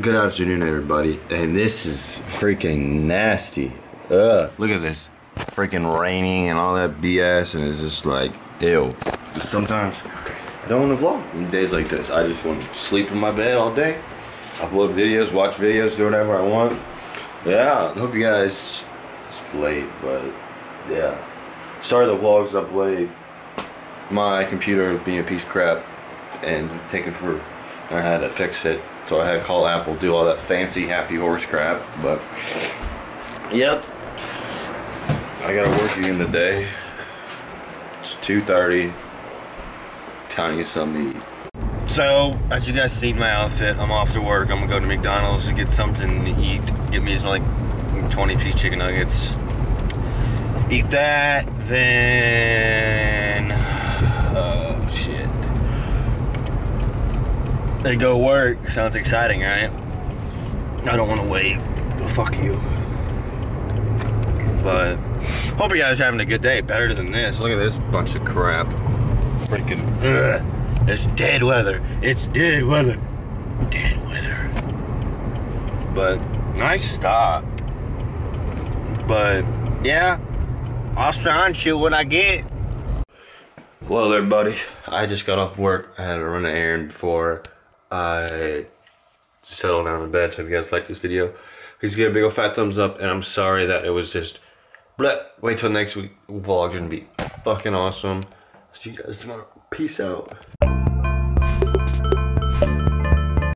Good afternoon, everybody. And this is freaking nasty. Ugh. Look at this. Freaking raining and all that BS, and it's just like, ew. Sometimes I don't want to vlog on days like this. I just want to sleep in my bed all day, upload videos, watch videos, do whatever I want. Yeah, hope you guys. It's late, but yeah. Sorry the vlog's up late. My computer being a piece of crap and taking for. I had to fix it, so I had to call Apple, do all that fancy happy horse crap. But yep, I gotta work again today. It's 2:30. Time to get something to eat. So, as you guys see my outfit, I'm off to work. I'm gonna go to McDonald's to get something to eat. Get me some like 20 piece chicken nuggets. Eat that, then Then go work. Sounds exciting, right? I don't want to wait. Fuck you. But hope you guys are having a good day. Better than this. Look at this bunch of crap. Freaking. Ugh. It's dead weather. It's dead weather. Dead weather. But nice stop. But yeah, I'll sign you when I get. Well, everybody, I just got off work. I had to run an errand before I settle down in bed. So if you guys like this video, please give a big old fat thumbs up. And I'm sorry that it was just. But wait till next week. Vlog gonna be fucking awesome. See you guys tomorrow. Peace out.